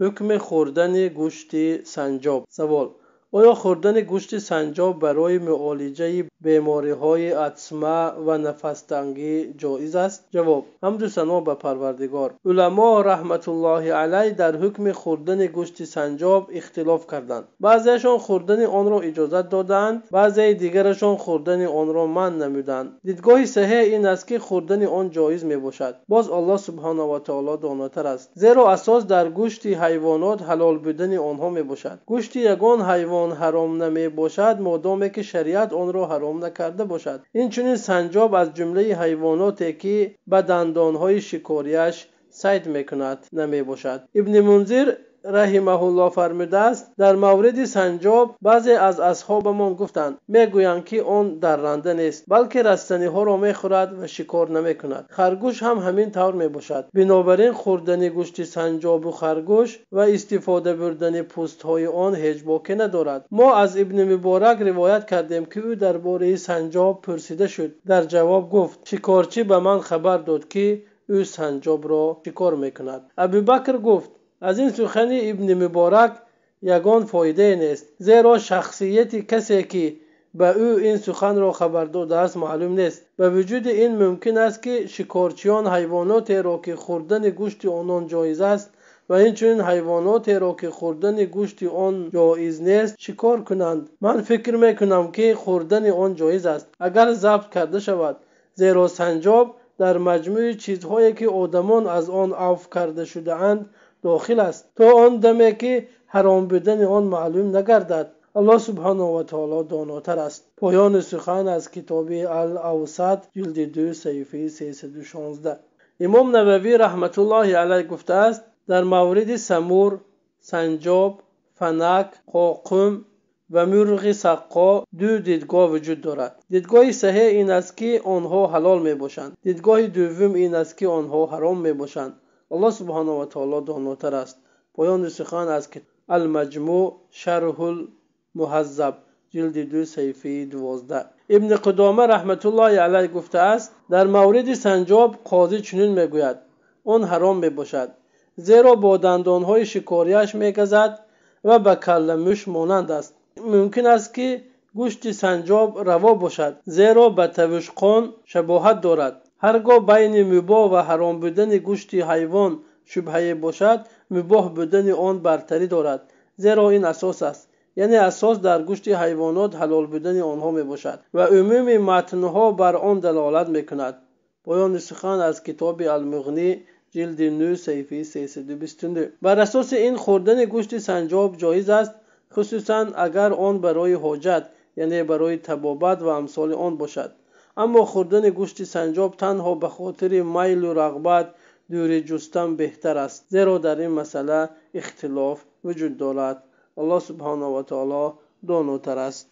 حکم خوردن گوشت سنجاب. سوال. Ҳукми хӯрдани гӯшти санҷоб савол оё хӯрдани гӯшти санҷоб барои муолиҷаи бемориҳои атсма ва нафастангӣ ҷоиз аст ҷавоб ҳамду сано ба парвардигор уламо раҳматуллоҳи алай дар ҳукми хӯрдани гӯшти санҷоб ихтилоф карданд баъзеашон хӯрдани онро иҷозат доданд баъзеи дигарашон хӯрдани онро манъ намуданд дидгоҳи саҳеҳ ин аст ки хӯрдани он ҷоиз мебошад боз аллоҳ субҳанаватаоло донотар аст зеро асос дар гӯшти ҳайвонот ҳалол будани онҳо мебошад гӯшти ягон ҳайвон ҳаром намебошад модоме ки шариат онро ҳаром накарда бошад. Инчунин санҷоб аз ҷумлаи ҳайвоноте ки ба дандонҳои шикориаш сайд мекунад намебошад. Ибни мунзир раҳимаҳулло фармудааст дар мавриди санҷоб баъзе аз асҳобамон гуфтанд мегӯянд ки он дарранда нест балки растаниҳоро мехӯрад ва шикор намекунад. Харгӯш ҳам ҳамин тавр мебошад. Бинобар ин хӯрдани гӯшти санҷобу харгӯш ва истифода бурдани пӯстҳои он ҳеҷ боке надорад. Мо аз ибни муборак ривоят кардем ки ӯ дар бораи санҷоб пурсида шуд. Дар ҷавоб гуфт шикорчӣ ба ман хабар дод ки ӯ санҷобро шикор мекунад абубакр гуфт аз ин сухани ибни муборак ягон фоидае нест зеро шахсияти касе ки ба ӯ ин суханро хабар додааст маълум нест. Ба вуҷуди ин мумкин аст ки шикорчиён ҳайвонотеро ки хӯрдани гӯшти онон ҷоиз аст ва инчунин ҳайвонотеро ки хӯрдани гӯшти он ҷоиз нест шикор кунанд. Ман фикр мекунам ки хӯрдани он ҷоиз аст. Агар забт карда шавад зеро санҷоб дар маҷмӯи чизҳое ки одамон аз он авф карда шудаанд дохил аст то он даме ки ҳаром будани он маълум нагардад. Аллоҳ субҳанаҳу ватаоло донотар аст. Поёни сухан аз китоби ал авсад ҷилди ду саҳифаи сесаду шонздаҳ. Имом нававӣ раҳматуллоҳи алайҳ гуфтааст дар мавриди самур санҷоб фанак қоқум ва мурғи саққо ду дидгоҳ вуҷуд дорад. Дидгоҳи саҳеҳ ин аст ки онҳо ҳалол мебошанд. Дидгоҳи дуввум ин аст ки онҳо ҳаром мебошанд аллоҳ субҳанаҳу ватаоло донотар аст поёни сухан аз алмаҷмӯъ шарҳул муҳаззаб ҷилди ду саҳифаи дувоздаҳ ибни қудома раҳматуллоҳи алайҳ гуфтааст дар мавриди санҷоб қозӣ чунин мегӯяд он ҳаром мебошад зеро бо дандонҳои шикориаш мегазад ва ба калламӯш монанд аст мумкин аст ки гӯшти санҷоб раво бошад зеро ба тавушқон шабоҳат дорад ҳар гоҳ байни мубоҳ ва ҳаром будани гӯшти ҳайвон шубҳае бошад мубоҳ будани он бартарӣ дорад зеро ин асос аст. Яъне асос дар гӯшти ҳайвонот ҳалол будани онҳо мебошад ва умуми матнҳо бар он далолат мекунад. Поёни сухан аз китоби алмуғнӣ ҷилди нӯ саҳифаи сесаду бисту ду бар асоси ин хӯрдани гӯшти санҷоб ҷоиз аст хусусан агар он барои ҳоҷат яъне барои табобат ва амсоли он бошад аммо хӯрдани гӯшти санҷоб танҳо ба хотири майлу рағбат дури ҷустан беҳтар аст зеро дар ин масъала ихтилоф вуҷуд дорад аллоҳ субҳанаватаоло донотар аст